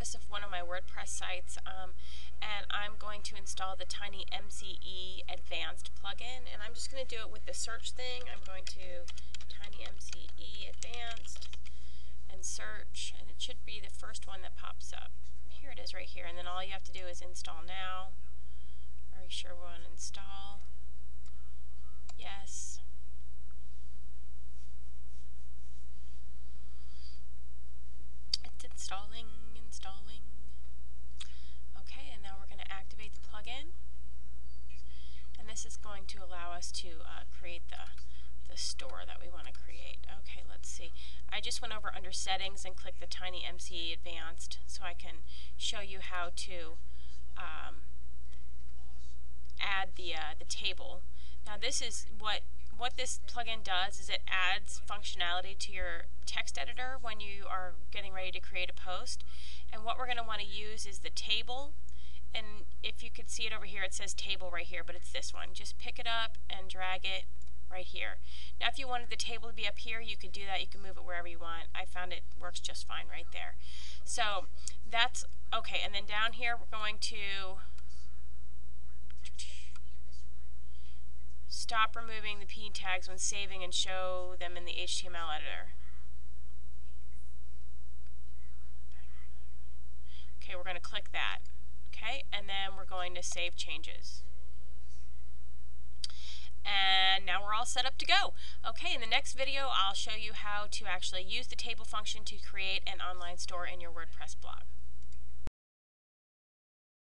office of one of my WordPress sites um, and I'm going to install the TinyMCE Advanced plugin and I'm just going to do it with the search thing. I'm going to TinyMCE Advanced and search and it should be the first one that pops up. Here it is right here and then all you have to do is install now. Are you sure we want to install? Yes. It's installing, installing. Okay, and now we're going to activate the plugin. And this is going to allow us to uh, create the, the store that we want to create. Okay, let's see. I just went over under settings and clicked the TinyMCE Advanced so I can show you how to um, add the, uh, the table. Now this is what what this plugin does is it adds functionality to your text editor when you are getting ready to create a post. And what we're going to want to use is the table. And if you could see it over here, it says table right here, but it's this one. Just pick it up and drag it right here. Now if you wanted the table to be up here, you could do that. You can move it wherever you want. I found it works just fine right there. So that's okay. And then down here, we're going to Stop removing the p tags when saving and show them in the HTML editor. Okay, we're going to click that. Okay, and then we're going to save changes. And now we're all set up to go. Okay, in the next video, I'll show you how to actually use the table function to create an online store in your WordPress blog.